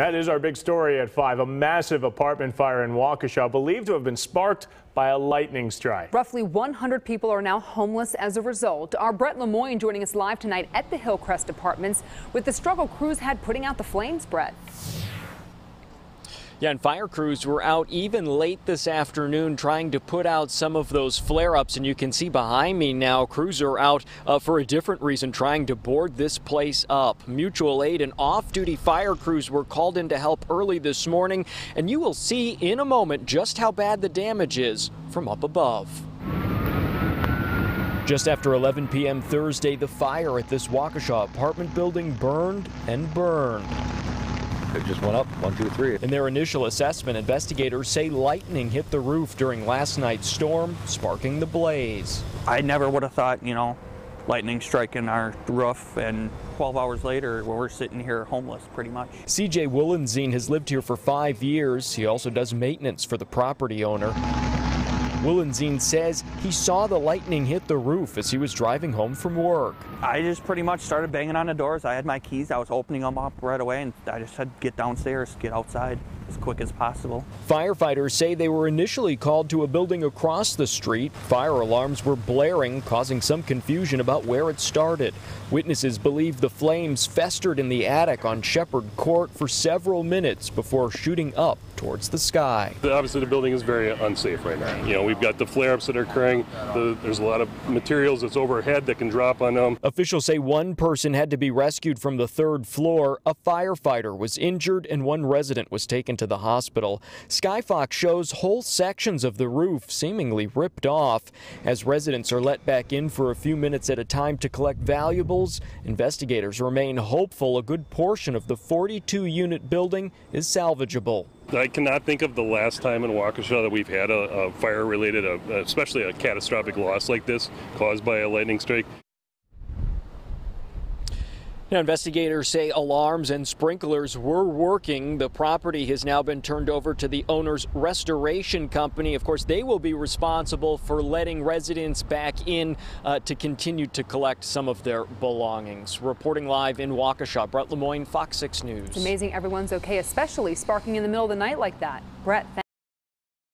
That is our big story at 5. A massive apartment fire in Waukesha believed to have been sparked by a lightning strike. Roughly 100 people are now homeless as a result. Our Brett Lemoyne joining us live tonight at the Hillcrest Apartments with the struggle crews had putting out the flames, Brett. Yeah, and fire crews were out even late this afternoon trying to put out some of those flare ups. And you can see behind me now, crews are out uh, for a different reason, trying to board this place up. Mutual aid and off duty fire crews were called in to help early this morning. And you will see in a moment just how bad the damage is from up above. Just after 11 p.m. Thursday, the fire at this Waukesha apartment building burned and burned. It just went up one, two, three. In their initial assessment, investigators say lightning hit the roof during last night's storm, sparking the blaze. I never would have thought, you know, lightning striking our roof and 12 hours later we're sitting here homeless pretty much. CJ Willenzine has lived here for five years. He also does maintenance for the property owner. Willenzine says he saw the lightning hit the roof as he was driving home from work. I just pretty much started banging on the doors. I had my keys. I was opening them up right away, and I just said, get downstairs, get outside as quick as possible. Firefighters say they were initially called to a building across the street. Fire alarms were blaring, causing some confusion about where it started. Witnesses believe the flames festered in the attic on Shepherd Court for several minutes before shooting up towards the sky. Obviously, the building is very unsafe right now. You know, we've got the flare-ups that are occurring. The, there's a lot of materials that's overhead that can drop on them. Officials say one person had to be rescued from the third floor. A firefighter was injured and one resident was taken to the hospital. Skyfox shows whole sections of the roof seemingly ripped off. As residents are let back in for a few minutes at a time to collect valuables, investigators remain hopeful a good portion of the 42 unit building is salvageable. I cannot think of the last time in Waukesha that we've had a, a fire related, a, especially a catastrophic loss like this caused by a lightning strike. Now, investigators say alarms and sprinklers were working. The property has now been turned over to the owner's restoration company. Of course, they will be responsible for letting residents back in uh, to continue to collect some of their belongings. Reporting live in Waukesha, Brett Lemoyne, Fox 6 News. It's amazing everyone's okay, especially sparking in the middle of the night like that. Brett,